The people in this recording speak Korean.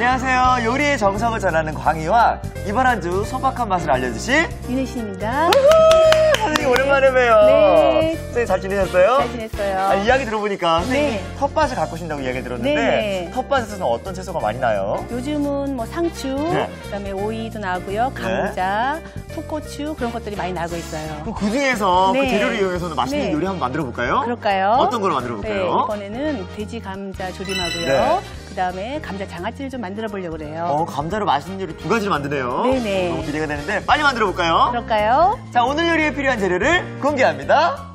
안녕하세요. 요리의 정석을 전하는 광희와 이번 한 주 소박한 맛을 알려주실 윤혜신입니다. 선생님 오랜만에 봬요. 네. 선생님 잘 지내셨어요? 잘 지냈어요. 아, 이야기 들어보니까 선생님 네. 텃밭을 가꾸신다고 이야기 들었는데 네. 텃밭에서는 어떤 채소가 많이 나요? 요즘은 뭐 상추, 네. 그다음에 오이도 나고요, 감자, 풋고추 그런 것들이 많이 나고 있어요. 그럼 그 중에서 그 네. 재료를 이용해서는 맛있는 네. 요리 한번 만들어 볼까요? 그럴까요? 어떤 걸로 만들어 네, 볼까요? 이번에는 돼지 감자 조림하고요. 네. 그다음에 감자 장아찌를 좀 만들어 보려고 그래요. 어, 감자로 맛있는 요리 두 가지를 만드네요. 네네. 너무 기대가 되는데 빨리 만들어 볼까요? 그럴까요? 자, 오늘 요리에 필요한 재료를 공개합니다.